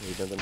Idę do...